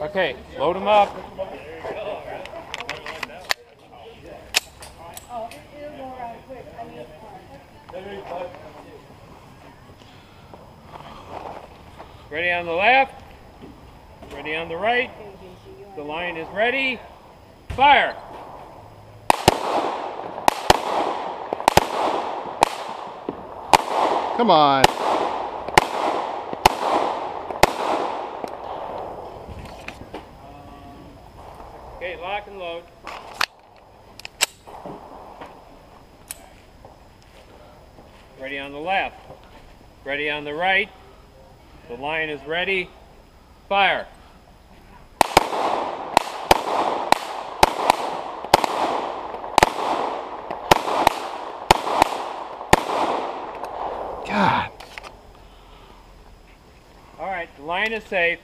Okay, load them up. Ready on the left. Ready on the right. The line is ready. Fire. Come on. Okay, lock and load. Ready on the left. Ready on the right. The line is ready. Fire. God. All right, the line is safe.